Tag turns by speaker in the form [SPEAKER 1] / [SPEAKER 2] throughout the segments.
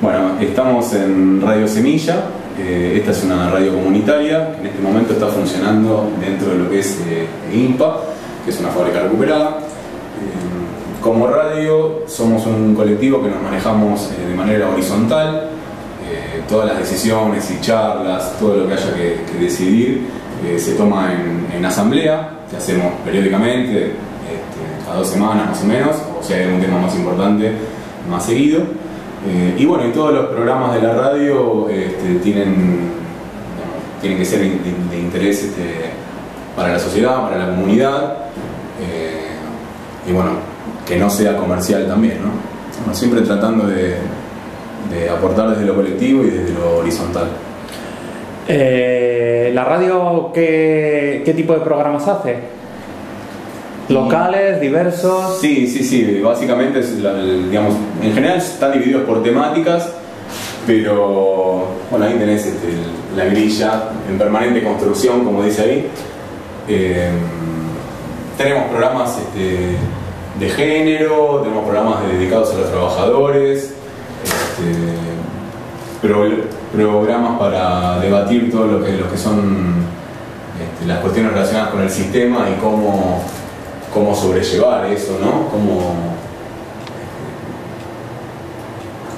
[SPEAKER 1] Bueno, estamos en Radio Semilla, eh, esta es una radio comunitaria que en este momento está funcionando dentro de lo que es eh, INPA, que es una fábrica recuperada. Eh, como radio somos un colectivo que nos manejamos de manera horizontal, todas las decisiones y charlas, todo lo que haya que, decidir se toma en, asamblea, que hacemos periódicamente, este, a dos semanas más o menos, o si hay algún tema más importante, más seguido. Eh, y bueno, y todos los programas de la radio este, tienen, tienen que ser de, interés este, para la sociedad, para la comunidad, eh, y bueno, que no sea comercial también, ¿no? siempre tratando de, aportar desde lo colectivo y desde lo horizontal.
[SPEAKER 2] Eh, ¿La radio qué, qué tipo de programas hace? Locales, diversos.
[SPEAKER 1] Sí, sí, sí, básicamente, digamos, en general están divididos por temáticas, pero bueno, ahí tenés este, la grilla en permanente construcción, como dice ahí. Em, tenemos programas este, de género, tenemos programas dedicados a los trabajadores, este, programas para debatir todo lo que, lo que son las cuestiones relacionadas con el sistema y cómo cómo sobrellevar eso, ¿no? Cómo,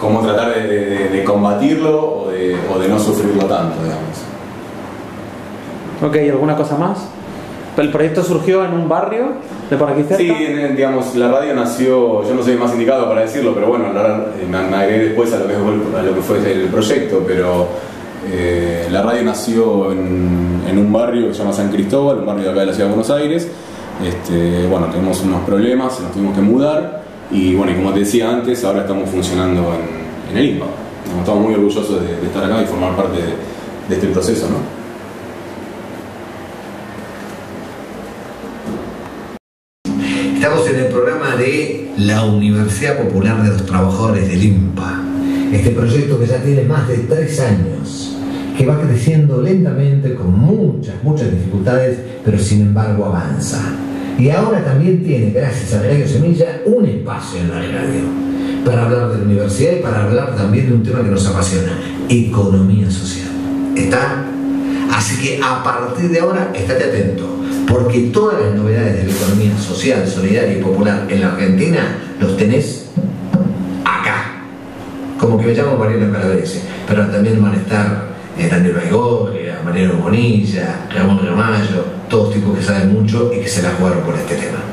[SPEAKER 1] cómo tratar de, combatirlo o de, no sufrirlo tanto, digamos.
[SPEAKER 2] Ok, ¿alguna cosa más? ¿El proyecto surgió en un barrio de por aquí cerca?
[SPEAKER 1] Sí, digamos, la radio nació, yo no soy más indicado para decirlo, pero bueno, me agregué después a lo que, a lo que fue el proyecto, pero eh, la radio nació en, en, un barrio que se llama San Cristóbal, un barrio de acá de la ciudad de Buenos Aires, este, bueno, tenemos unos problemas, nos tuvimos que mudar y bueno, y como te decía antes, ahora estamos funcionando en, el IMPA. Estamos muy orgullosos de, estar acá y formar parte de, este proceso, ¿no?
[SPEAKER 3] Estamos en el programa de la Universidad Popular de los Trabajadores del IMPA. Este proyecto que ya tiene más de tres años, que va creciendo lentamente con muchas, muchas dificultades, pero sin embargo avanza. Y ahora también tiene, gracias a Radio Semilla, un espacio en la radio para hablar de la universidad y para hablar también de un tema que nos apasiona, economía social. ¿Está? Así que a partir de ahora, estate atento, porque todas las novedades de la economía social, solidaria y popular en la Argentina los tenés acá. Como que me llamo Mariano Calabrese, pero también van a estar eh, Daniel Baigorria, Mariano Bonilla, Ramón Ramallo, todos tipos que saben mucho y que se la jugaron por este tema.